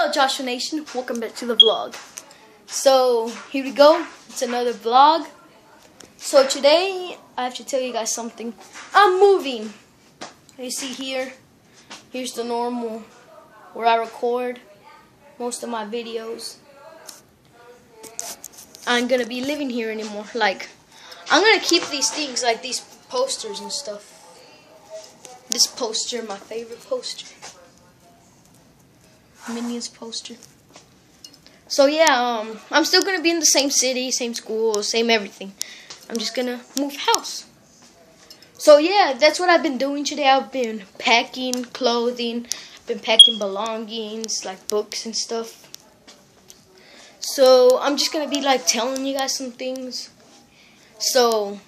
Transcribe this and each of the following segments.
Hello Joshua Nation, welcome back to the vlog. So here we go, it's another vlog. So today I have to tell you guys something. I'm moving. You see here, here's the normal where I record most of my videos. I'm gonna be living here anymore. Like, I'm gonna keep these things like these posters and stuff. This poster, my favorite poster. Minions poster. So yeah, um, I'm still gonna be in the same city, same school, same everything. I'm just gonna move house. So yeah, that's what I've been doing today. I've been packing clothing, been packing belongings, like books and stuff. So I'm just gonna be like telling you guys some things. So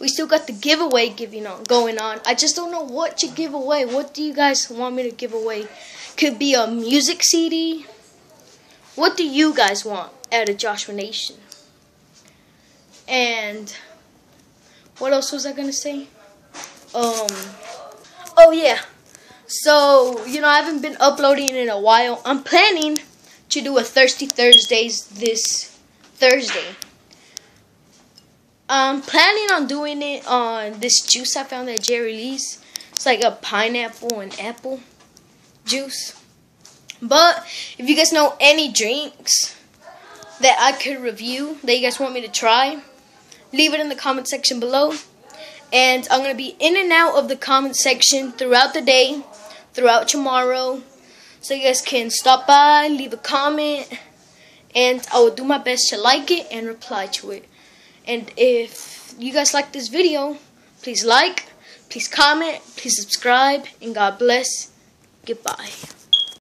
we still got the giveaway giving on going on. I just don't know what to give away. What do you guys want me to give away? Could be a music CD. What do you guys want out of Joshua Nation? And what else was I gonna say? Um. Oh yeah. So you know I haven't been uploading in a while. I'm planning to do a Thirsty Thursdays this Thursday. I'm planning on doing it on this juice I found at Jerry Lee's. It's like a pineapple and apple juice. But if you guys know any drinks that I could review that you guys want me to try, leave it in the comment section below. And I'm going to be in and out of the comment section throughout the day, throughout tomorrow. So you guys can stop by, leave a comment, and I will do my best to like it and reply to it. And if you guys like this video, please like, please comment, please subscribe, and God bless. Goodbye.